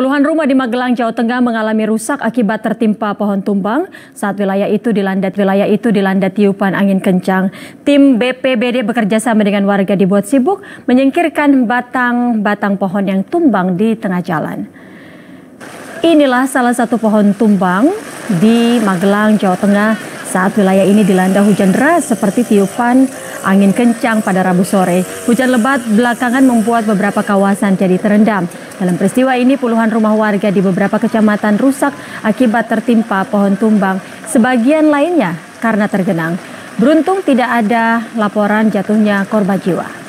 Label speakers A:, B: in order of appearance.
A: Puluhan rumah di Magelang, Jawa Tengah mengalami rusak akibat tertimpa pohon tumbang saat wilayah itu dilanda wilayah itu dilanda tiupan angin kencang. Tim BPBD bekerja sama dengan warga dibuat sibuk menyingkirkan batang-batang pohon yang tumbang di tengah jalan. Inilah salah satu pohon tumbang di Magelang, Jawa Tengah saat wilayah ini dilanda hujan deras seperti tiupan angin kencang pada Rabu sore. Hujan lebat belakangan membuat beberapa kawasan jadi terendam. Dalam peristiwa ini puluhan rumah warga di beberapa kecamatan rusak akibat tertimpa pohon tumbang. Sebagian lainnya karena tergenang. Beruntung tidak ada laporan jatuhnya korban jiwa.